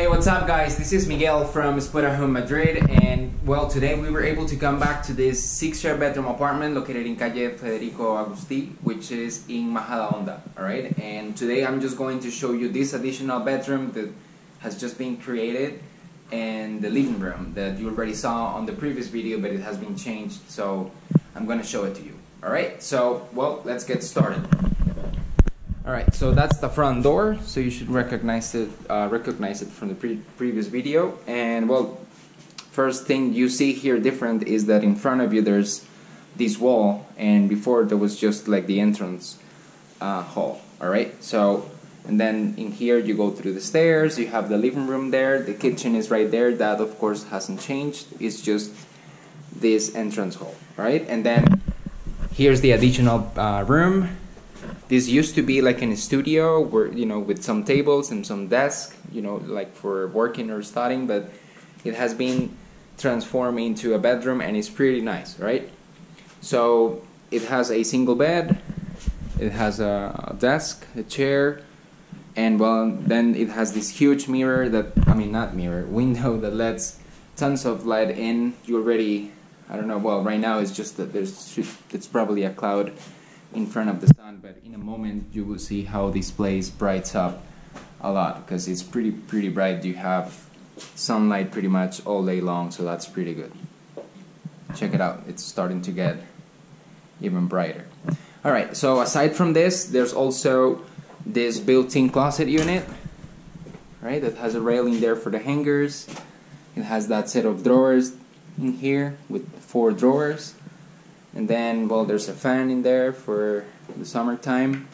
Hey, what's up, guys? This is Miguel from Home Madrid, and well, today we were able to come back to this six-share bedroom apartment located in Calle Federico Agusti, which is in Majadahonda. All right, and today I'm just going to show you this additional bedroom that has just been created, and the living room that you already saw on the previous video, but it has been changed. So I'm going to show it to you. All right, so well, let's get started. Alright, so that's the front door, so you should recognize it, uh, recognize it from the pre previous video. And well, first thing you see here different is that in front of you there's this wall, and before there was just like the entrance uh, hall. Alright, so and then in here you go through the stairs, you have the living room there, the kitchen is right there, that of course hasn't changed, it's just this entrance hall. Alright, and then here's the additional uh, room this used to be like in a studio where you know with some tables and some desk you know like for working or studying but it has been transformed into a bedroom and it's pretty nice right? So it has a single bed it has a desk a chair and well then it has this huge mirror that i mean not mirror window that lets tons of light in. You already i don't know well right now it's just that there's it's probably a cloud in front of the sun, but in a moment you will see how this place brights up a lot because it's pretty pretty bright. You have sunlight pretty much all day long, so that's pretty good. Check it out, it's starting to get even brighter. Alright, so aside from this, there's also this built-in closet unit, right, that has a railing there for the hangers. It has that set of drawers in here with four drawers and then well there's a fan in there for the summertime.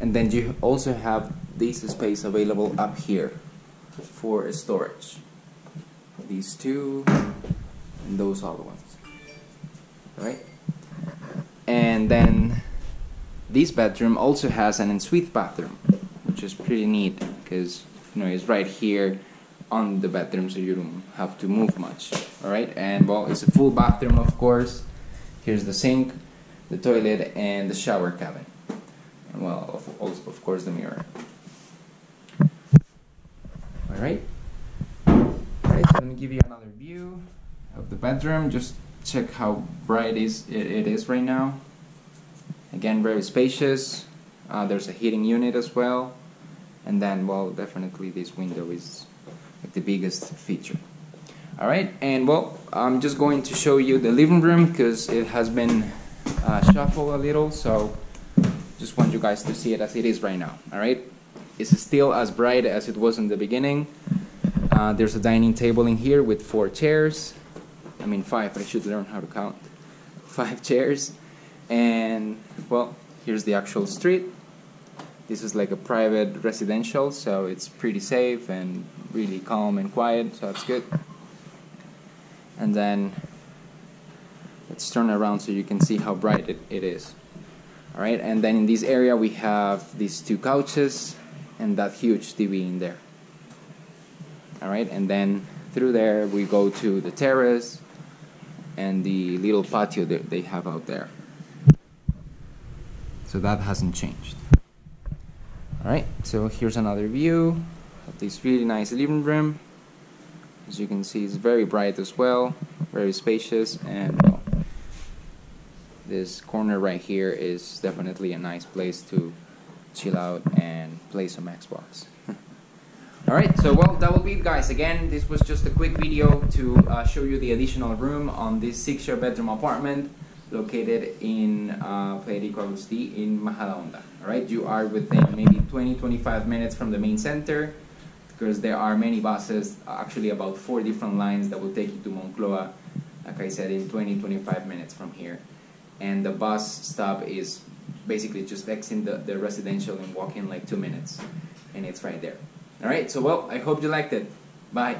And then you also have this space available up here for storage. These two and those other ones. Right? And then this bedroom also has an ensuite bathroom which is pretty neat because you know it's right here on the bedroom so you don't have to move much. Alright and well it's a full bathroom of course Here's the sink, the toilet, and the shower cabin. And well, of, of course, the mirror. Alright. Alright, so let me give you another view of the bedroom. Just check how bright is it, it is right now. Again, very spacious. Uh, there's a heating unit as well. And then, well, definitely this window is like the biggest feature. Alright, and well, I'm just going to show you the living room because it has been uh, shuffled a little, so just want you guys to see it as it is right now. Alright, it's still as bright as it was in the beginning. Uh, there's a dining table in here with four chairs. I mean five, I should learn how to count. Five chairs. And well, here's the actual street. This is like a private residential, so it's pretty safe and really calm and quiet, so that's good and then let's turn around so you can see how bright it, it is. All right? And then in this area we have these two couches and that huge TV in there. All right? And then through there we go to the terrace and the little patio that they have out there. So that hasn't changed. All right? So here's another view of this really nice living room as you can see, it's very bright as well, very spacious, and well, this corner right here is definitely a nice place to chill out and play some Xbox. Alright, so well, that will be it guys. Again, this was just a quick video to uh, show you the additional room on this six-share bedroom apartment located in uh, Federico Agusti in Majadahonda. Alright, you are within maybe 20-25 minutes from the main center because there are many buses, actually about four different lines that will take you to Moncloa, like I said, in 20-25 minutes from here. And the bus stop is basically just exiting the, the residential and walking like two minutes. And it's right there. Alright, so well, I hope you liked it. Bye.